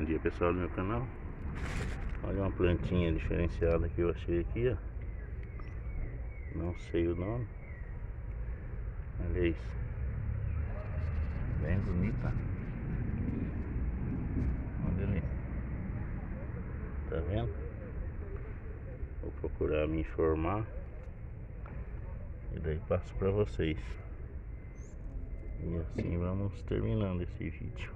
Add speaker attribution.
Speaker 1: Bom dia pessoal do meu canal. Olha uma plantinha diferenciada que eu achei aqui, ó. Não sei o nome. Olha isso. Bem bonita. Olha ali. Tá vendo? Vou procurar me informar. E daí passo pra vocês. E assim vamos terminando esse vídeo.